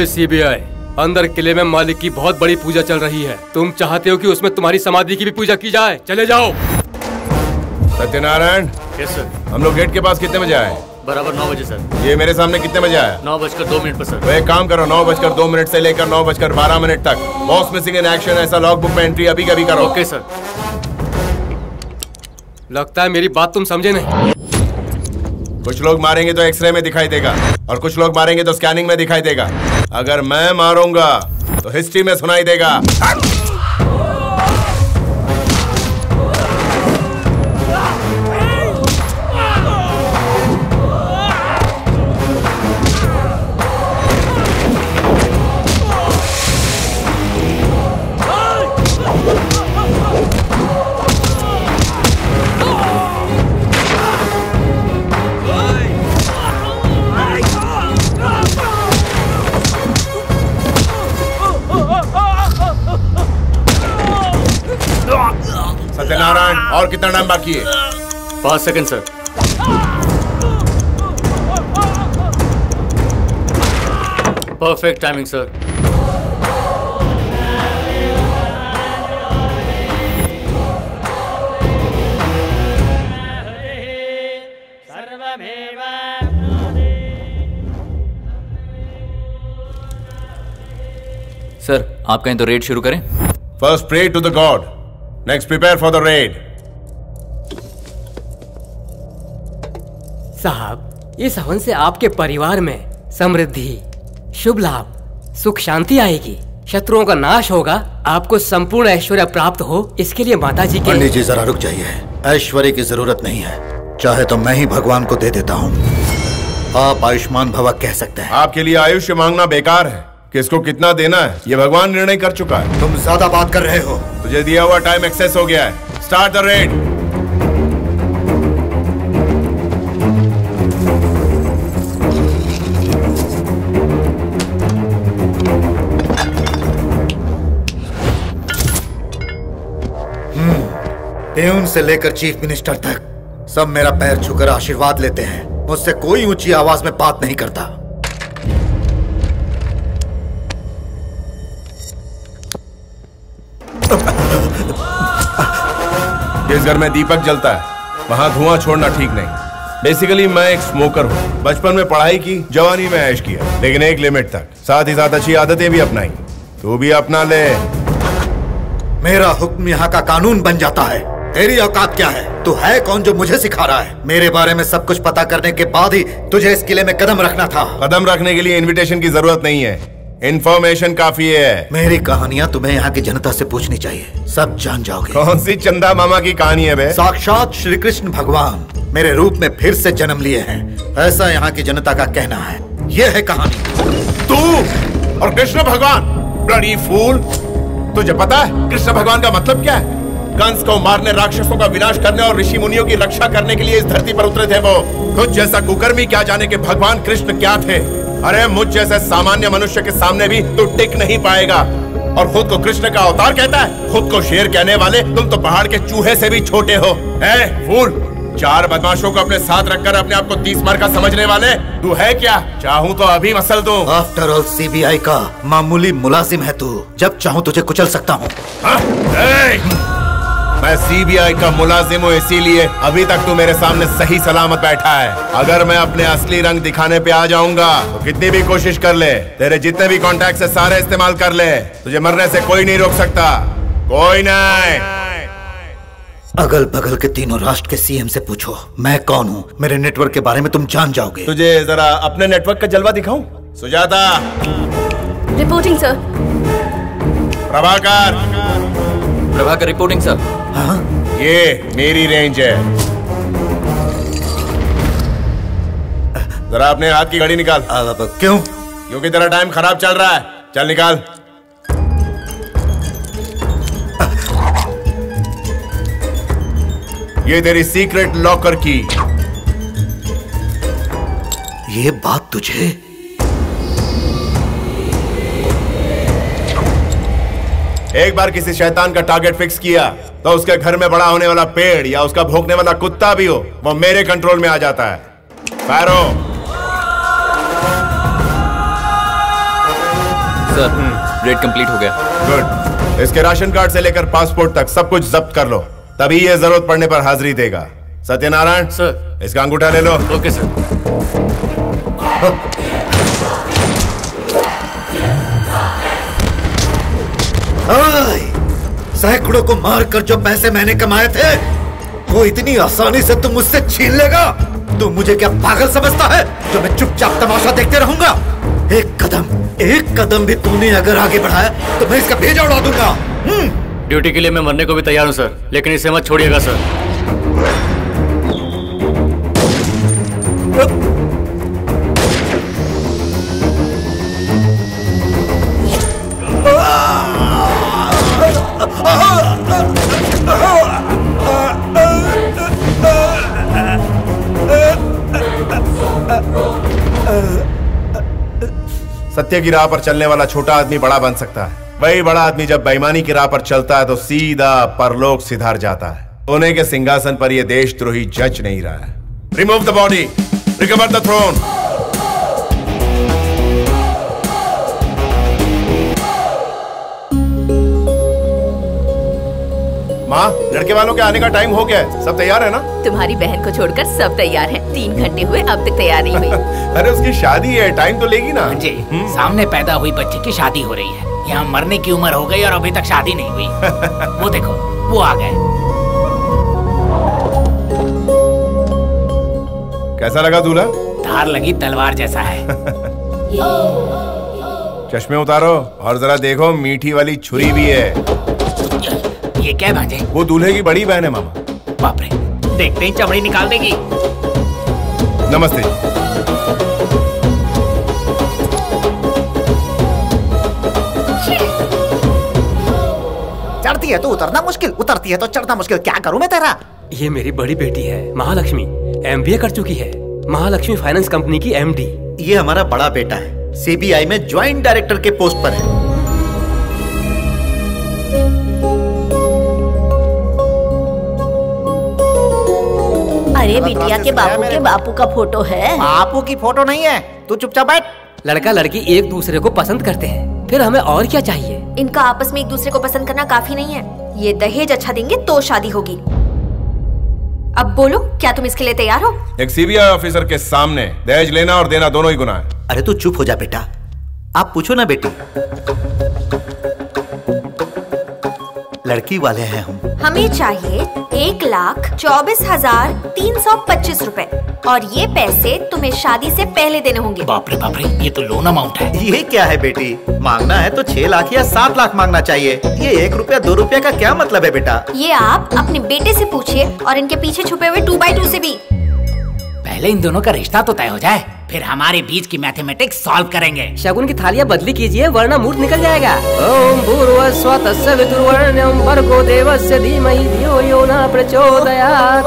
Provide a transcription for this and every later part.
ए CBI अंदर किले में मालिक की बहुत बड़ी पूजा चल रही है। तुम चाहते हो कि उसमें तुम्हारी समाधि की भी पूजा की जाए? चले जाओ। सत्यनारायण यस सर हम लोग गेट के पास कितने बजे आए? बराबर नौ बजे सर ये मेरे सामने कितने बजे आया नौ बजकर दो मिनट पर सर तो एक काम करो नौ बजकर दो मिनट से लेकर नौ बजकर बारह मिनट तक बॉस मिसिंग इन एक्शन ऐसा लॉग बुक में एंट्री अभी कभी करो। ओके सर लगता है मेरी बात तुम समझे नहीं। कुछ लोग मारेंगे तो एक्सरे में दिखाई देगा और कुछ लोग मारेंगे तो स्कैनिंग में दिखाई देगा। अगर मैं मारूँगा तो हिस्ट्री में सुनाई देगा। सत्यनारायण और कितना टाइम बाकी है? पाँच second sir. Perfect timing sir sir आप कहें तो रेड शुरू करें। First pray to the god next prepare for the raid साहब इस हवन से आपके परिवार में समृद्धि शुभ लाभ सुख शांति आएगी। शत्रुओं का नाश होगा आपको संपूर्ण ऐश्वर्य प्राप्त हो इसके लिए माता जी के पंडित जी जरा रुक जाइए। ऐश्वर्य की ज़रूरत नहीं है। चाहे तो मैं ही भगवान को दे देता हूँ। आप आयुष्मान भवा कह सकते हैं। आपके लिए आयुष्य मांगना बेकार है। किसको कितना देना है? ये भगवान निर्णय कर चुका है। तुम ज़्यादा बात कर रहे हो। तुझे दिया हुआ टाइम एक्सेस हो गया है। स्टार्ट द रेड प्यून से लेकर चीफ मिनिस्टर तक सब मेरा पैर छूकर आशीर्वाद लेते हैं। मुझसे कोई ऊँची आवाज़ में बात नहीं करता। जिस घर में दीपक जलता है वहाँ धुआँ छोड़ना ठीक नहीं। बेसिकली मैं एक स्मोकर हूँ। बचपन में पढ़ाई की जवानी में ऐश किया लेकिन एक लिमिट तक। साथ ही साथ अच्छी आदतें भी अपनाई। तू भी अपना ले। मेरा हुक्म यहाँ का कानून बन जाता है। तेरी औकात क्या है? तू है कौन जो मुझे सिखा रहा है? मेरे बारे में सब कुछ पता करने के बाद ही तुझे इस किले में कदम रखना था। कदम रखने के लिए इनविटेशन की ज़रूरत नहीं है। इन्फॉर्मेशन काफ़ी है। मेरी कहानियाँ तुम्हें यहाँ की जनता से पूछनी चाहिए। सब जान जाओगे। कौन सी चंदा मामा की कहानी है बे? साक्षात श्री कृष्ण भगवान मेरे रूप में फिर से जन्म लिए हैं। ऐसा यहाँ की जनता का कहना है। ये है कहानी। तू और कृष्ण भगवान बड़ी फूल तुझे पता है कृष्ण भगवान का मतलब क्या है? कंस को मारने राक्षसों का विनाश करने और ऋषि मुनियों की रक्षा करने के लिए इस धरती पर उतरे थे वो। खुद जैसा कुकर्मी क्या जाने के भगवान कृष्ण क्या थे? अरे मुझ जैसे सामान्य मनुष्य के सामने भी तू टिक नहीं पाएगा। और खुद को कृष्ण का अवतार कहता है खुद को शेर कहने वाले तुम तो पहाड़ के चूहे से भी छोटे हो। ए फूल चार बदमाशों को अपने साथ रखकर अपने आप को तीस मार का समझने वाले तू है क्या? चाहूँ तो अभी मसल दूँ। आफ्टर ऑल सीबीआई का मामूली मुलाजिम है तू। जब चाहूँ तुझे कुचल सकता हूँ। हाँ? मैं सीबीआई का मुलाजिम हूँ इसीलिए अभी तक तू मेरे सामने सही सलामत बैठा है। अगर मैं अपने असली रंग दिखाने पे आ जाऊँगा तो कितनी भी कोशिश कर ले तेरे जितने भी कॉन्टैक्ट है सारे इस्तेमाल कर ले तुझे मरने से कोई नहीं रोक सकता। कोई नहीं। अगल बगल के तीनों राष्ट्र के सीएम से पूछो मैं कौन हूँ? मेरे नेटवर्क के बारे में तुम जान जाओगे। तुझे जरा अपने नेटवर्क का जलवा दिखाऊँ? Sujata. Reporting sir Prabhakar. Prabhakar reporting sir हाँ ये मेरी रेंज है। जरा अपने हाथ की घड़ी निकाल। अब क्यों? क्योंकि तेरा टाइम खराब चल रहा है। चल निकाल। ये तेरी सीक्रेट लॉकर की। ये बात तुझे? एक बार किसी शैतान का टारगेट फिक्स किया। तो उसके घर में बड़ा होने वाला पेड़ या उसका भोंकने वाला कुत्ता भी हो वो मेरे कंट्रोल में आ जाता है। पैरो सर रेड कंप्लीट हो गया। गुड इसके राशन कार्ड से लेकर पासपोर्ट तक सब कुछ जब्त कर लो। तभी ये ज़रूरत पड़ने पर हाजिरी देगा। सत्यनारायण सर इसका अंगूठा ले लो। Okay sir I! सैकड़ों को मारकर जो पैसे मैंने कमाए थे वो इतनी आसानी से तुम मुझसे छीन लेगा। तू मुझे क्या पागल समझता है? जो मैं चुपचाप तमाशा देखते रहूँगा? एक कदम एक कदम भी तूने अगर आगे बढ़ाया तो मैं इसका भेजा उड़ा दूँगा। हम्म। ड्यूटी के लिए मैं मरने को भी तैयार हूँ सर। लेकिन इसे मत छोड़िएगा सर। सत्य की राह पर चलने वाला छोटा आदमी बड़ा बन सकता है। वही बड़ा आदमी जब बेईमानी की राह पर चलता है तो सीधा परलोक सिधार जाता है। सोने के सिंहासन पर यह देशद्रोही जज नहीं रहा है। Remove the body recover the throne लड़के वालों के आने का टाइम हो गया है। सब तैयार है ना? तुम्हारी बहन को छोड़कर सब तैयार है। तीन घंटे हुए अब तक तैयार नहीं हुई। अरे उसकी शादी है टाइम तो लेगी ना। जी सामने पैदा हुई बच्ची की शादी हो रही है। यहाँ मरने की उम्र हो गई और अभी तक शादी नहीं हुई। वो देखो वो आ गए। कैसा लगा दूल्हा? धार लगी तलवार जैसा है। चश्मे उतारो और जरा देखो मीठी वाली छुरी भी है। ये क्या भांजे वो दूल्हे की बड़ी बहन है मामा। बाप रे देखते ही चमड़ी निकाल देगी। नमस्ते। चढ़ती है तो उतरना मुश्किल उतरती है तो चढ़ना मुश्किल। क्या करूँ मैं तेरा? ये मेरी बड़ी बेटी है महालक्ष्मी। एमबीए कर चुकी है। महालक्ष्मी फाइनेंस कंपनी की एमडी ये हमारा बड़ा बेटा है। सीबीआई में ज्वाइंट डायरेक्टर के पोस्ट पर है। अरे बिटिया के बापू के बापू का फ़ोटो है। बापू की फ़ोटो नहीं है। तू चुपचाप बैठ। लड़का लड़की एक दूसरे को पसंद करते हैं। फिर हमें और क्या चाहिए? इनका आपस में एक दूसरे को पसंद करना काफ़ी नहीं है। ये दहेज अच्छा देंगे तो शादी होगी। अब बोलो क्या तुम इसके लिए तैयार हो? एक सीबीआई ऑफिसर के सामने दहेज लेना और देना दोनों ही गुना है। अरे तू चुप हो जा बेटा। आप पूछो ना बेटी। लड़की वाले हैं हम। हमें चाहिए एक लाख चौबीस हज़ार तीन सौ पच्चीस रूपए। और ये पैसे तुम्हें शादी से पहले देने होंगे। बाप रे बाप रे ये तो लोन अमाउंट है। ये क्या है बेटी? मांगना है तो छह लाख या सात लाख मांगना चाहिए। ये एक रुपया दो रुपया का क्या मतलब है बेटा? ये आप अपने बेटे से पूछिए और इनके पीछे छुपे हुए टू बाई टू से भी। पहले इन दोनों का रिश्ता तो तय हो जाए। फिर हमारे बीच की मैथमेटिक्स सॉल्व करेंगे। शगुन की थालियाँ बदली कीजिए वरना मूर्त निकल जाएगा। ओम भूर्व स्वतस्य विदुर्वर्ण्यम भर्गो देवस्य धीमहि धियो यो न प्रचोदयात्।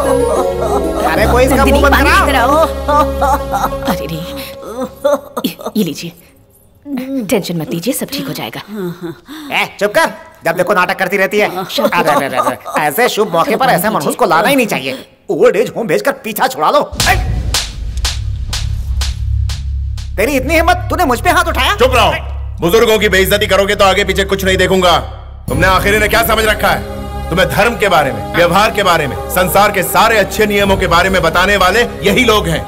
अरे कोई इसका मुँह बंद करा अरे रे ये, ये लीजिए। टेंशन मत लीजिए सब ठीक हो जाएगा। ए, चुप कर। जब देखो नाटक करती रहती है। अरे, अरे, अरे, अरे, ऐसे शुभ मौके पर ऐसे मनुष्य को लाना ही नहीं चाहिए। ओल्ड एज होम भेजकर पीछा छुड़ा लो। ए! तेरी इतनी हिम्मत तूने मुझ पे हाथ उठाया? चुप रहो। बुज़ुर्गों की बेइज्जती करोगे तो आगे पीछे कुछ नहीं देखूँगा। तुमने आखिरी ने क्या समझ रखा है? तुम्हें धर्म के बारे में, व्यवहार के बारे में, संसार के सारे अच्छे नियमों के बारे में बताने वाले यही लोग हैं।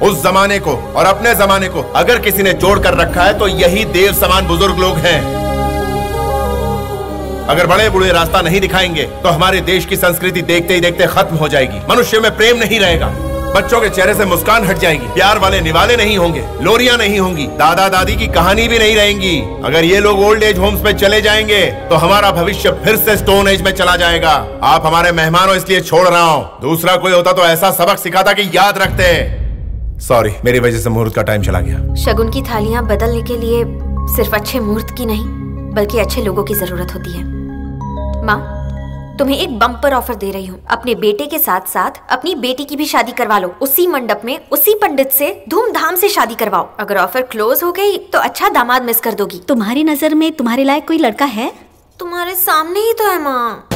उस जमाने को और अपने जमाने को अगर किसी ने जोड़ कर रखा है तो यही देव समान बुज़ुर्ग लोग हैं। अगर बड़े बूढ़े रास्ता नहीं दिखाएँगे तो हमारे देश की संस्कृति देखते ही देखते खत्म हो जाएगी। मनुष्य में प्रेम नहीं रहेगा। बच्चों के चेहरे से मुस्कान हट जाएगी। प्यार वाले निवाले नहीं होंगे, लोरिया नहीं होंगी दादा दादी की कहानी भी नहीं रहेंगी। अगर ये लोग ओल्ड एज होम्स में चले जाएँगे तो हमारा भविष्य फिर से स्टोन एज में चला जाएगा। आप हमारे मेहमान हो, इसलिए छोड़ रहा हूँ। दूसरा कोई होता तो ऐसा सबक सिखाता की याद रखते। सॉरी मेरी वजह से मुहूर्त का टाइम चला गया। शगुन की थालियाँ बदलने के लिए सिर्फ़ अच्छे मुहूर्त की नहीं, बल्कि अच्छे लोगों की ज़रूरत होती है। माँ? तुम्हें एक बम्पर ऑफ़र दे रही हूँ। अपने बेटे के साथ साथ अपनी बेटी की भी शादी करवा लो। उसी मंडप में उसी पंडित से धूमधाम से शादी करवाओ। अगर ऑफ़र क्लोज हो गई तो अच्छा दामाद मिस कर दोगी। तुम्हारी नज़र में तुम्हारे लायक कोई लड़का है? तुम्हारे सामने ही तो है माँ।